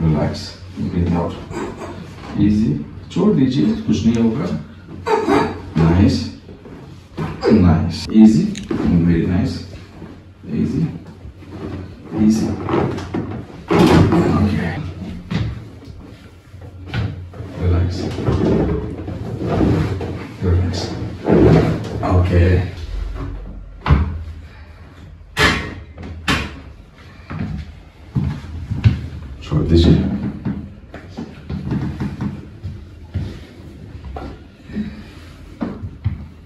Relax breathe out easy छोड़ दीजिए कुछ नहीं होगा nice nice easy very nice easy easy okay relax for this year.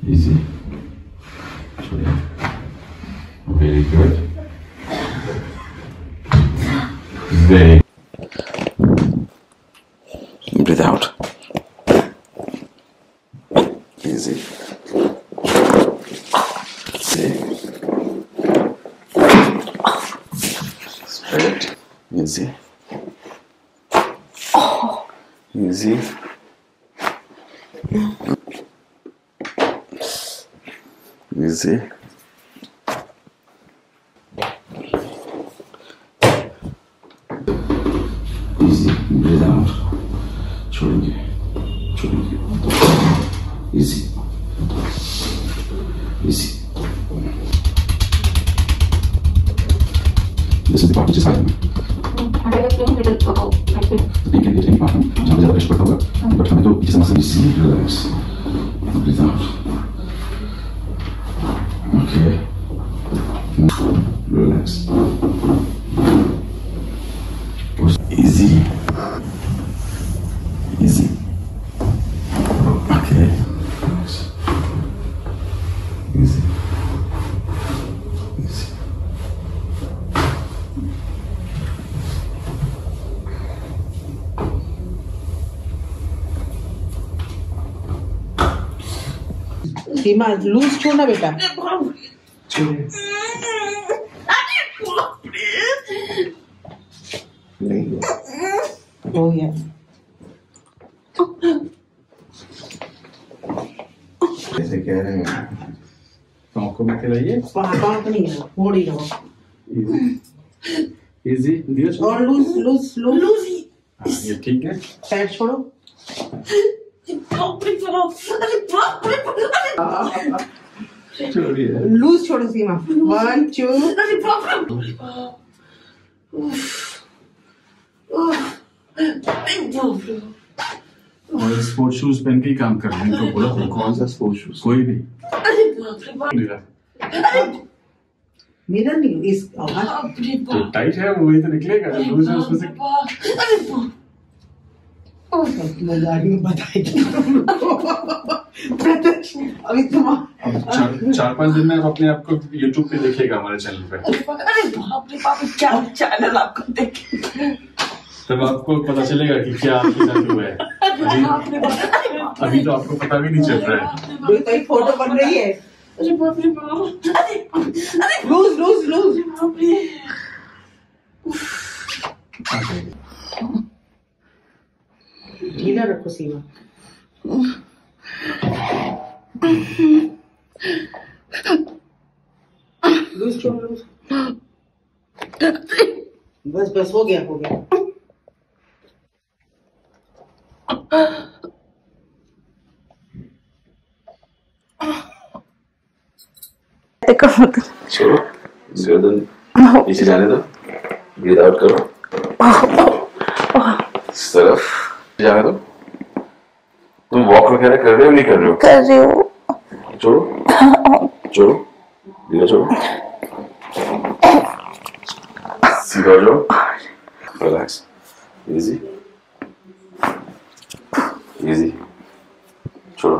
Easy. Yeah. Very good. Very. Breathe out. Easy. Straight. Easy. Oh. Easy. Easy. You see? Easy, breathe out. Chorungi. Chorungi. Easy. Easy. This is the part which is higher. ठीक है ये part जहाँ पे ज़्यादा pressure पड़ता होगा but हमें तो पीछे समझ से easy relax सीमा लूज छोड़ना बेटा हो गया जैसे कह रहे हैं तो आपको भी खिलाइए वहाँ नहीं है मोड़ ही रहो इजी दिया और लूज लूज लूज ये ठीक है पैर छोड़ो लूज छोड़ो सीमा वन टू और स्पोर्ट शूज़ पहन के ही काम कर रहे हैं तो बोला कौन? सा स्पोर्ट शूज़ कोई भी। मेरा नहीं इस आवाज़ जो टाइट है वो वही तो निकलेगा। लूज है उसमें से मैं गाड़ी में बताएगी प्रत्यक्ष अभी चार, चार पाँच दिन में आप अपने आप को यूट्यूब पे देखेगा हमारे चैनल पे। अरे बाप रे बाप क्या चैनल आपको देखे तब आपको पता चलेगा कि क्या आपके साथ हुआ है। अभी तो आपको पता भी नहीं चल रहा है। तो फ़ोटो बन रही है। अरे बाप रे बाप। अरे अरे लूज लूज लूज। बाप रे। ढीला रखो सीमा लूज छोड़ो लूज बस बस हो गया हो गया छोड़ो गर्दन नीचे जाने दो ब्रीद आउट करो इस तरफ़ जाने दो तुम वॉक वगैरह कर रहे हो नहीं कर रहे हो? कर रही हूँ। छोड़ो छोड़ो धीरे छोड़ो। सीधा हो जाओ। रिलैक्स इजी इजी छोड़ो।